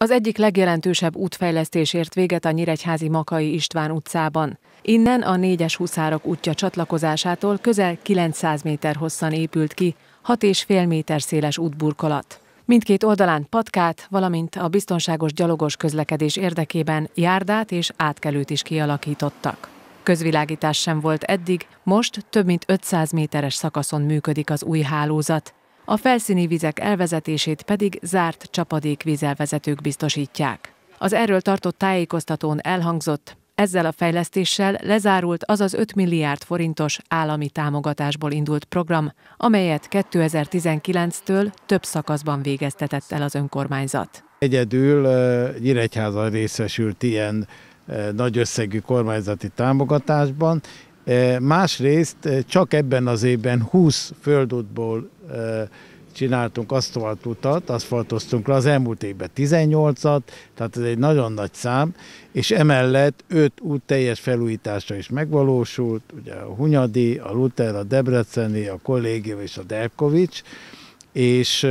Az egyik legjelentősebb útfejlesztés ért véget a Nyíregyházi Makai István utcában. Innen a négyes huszárok útja csatlakozásától közel 900 méter hosszan épült ki, 6,5 méter széles útburkolat. Mindkét oldalán patkát, valamint a biztonságos gyalogos közlekedés érdekében járdát és átkelőt is kialakítottak. Közvilágítás sem volt eddig, most több mint 500 méteres szakaszon működik az új hálózat, a felszíni vizek elvezetését pedig zárt csapadékvízelvezetők biztosítják. Az erről tartott tájékoztatón elhangzott, ezzel a fejlesztéssel lezárult az az 5 milliárd forintos állami támogatásból indult program, amelyet 2019-től több szakaszban végeztetett el az önkormányzat. Egyedül Nyíregyháza részesült ilyen nagy összegű kormányzati támogatásban, Másrészt csak ebben az évben 20 földútból csináltunk aszfaltutat, aszfaltoztunk le, az elmúlt évben 18-at, tehát ez egy nagyon nagy szám, és emellett 5 út teljes felújítása is megvalósult, ugye a Hunyadi, a Luther, a Debreceni, a Kollégium és a Derkovics, és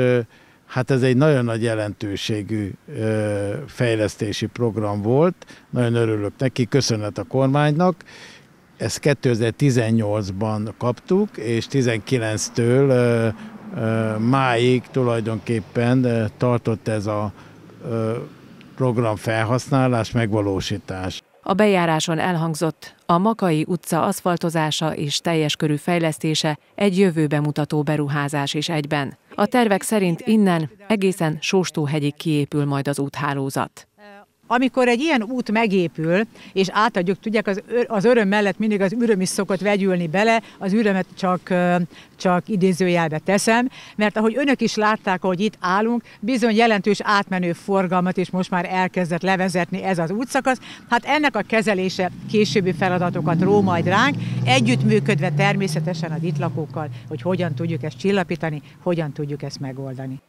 hát ez egy nagyon nagy jelentőségű fejlesztési program volt, nagyon örülök neki, köszönet a kormánynak, ezt 2018-ban kaptuk, és 19-től máig tulajdonképpen tartott ez a program felhasználás, megvalósítás. A bejáráson elhangzott, a Makai utca aszfaltozása és teljes körű fejlesztése egy jövőbe mutató beruházás is egyben. A tervek szerint innen egészen Sóstóhegyig kiépül majd az úthálózat. Amikor egy ilyen út megépül, és átadjuk, tudják, az, az öröm mellett mindig az üröm is szokott vegyülni bele, az ürömet csak, csak idézőjelbe teszem, mert ahogy önök is látták, hogy itt állunk, bizony jelentős átmenő forgalmat is most már elkezdett levezetni ez az útszakasz. Hát ennek a kezelése későbbi feladatokat ró majd ránk, együttműködve természetesen a itt lakókkal, hogy hogyan tudjuk ezt csillapítani, hogyan tudjuk ezt megoldani.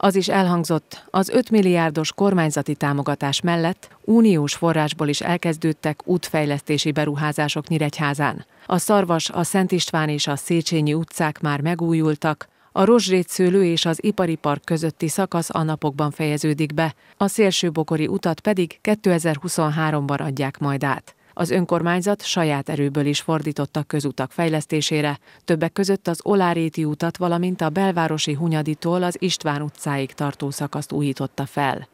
Az is elhangzott, az 5 milliárdos kormányzati támogatás mellett uniós forrásból is elkezdődtek útfejlesztési beruházások Nyíregyházán. A Szarvas, a Szent István és a Széchenyi utcák már megújultak, a Rozsrétszőlő és az Ipari Park közötti szakasz a napokban fejeződik be, a szélsőbokori utat pedig 2023-ban adják majd át. Az önkormányzat saját erőből is fordította közutak fejlesztésére, többek között az Oláréti utat, valamint a belvárosi Hunyaditól az István utcáig tartó szakaszt újította fel.